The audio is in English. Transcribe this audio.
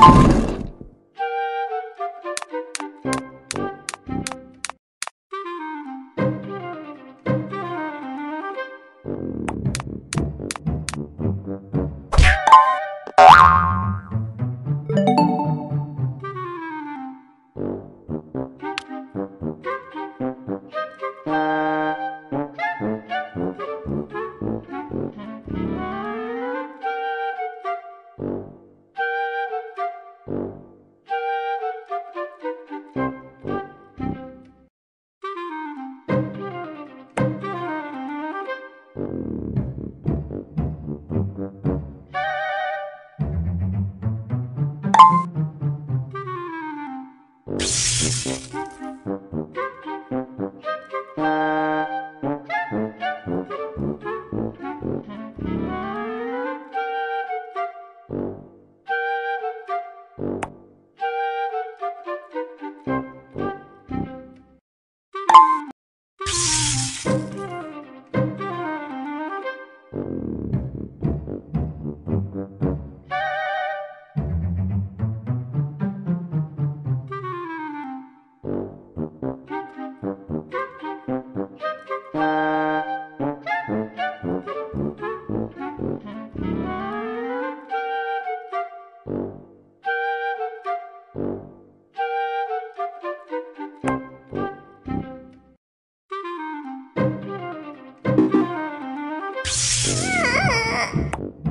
you Thank you. You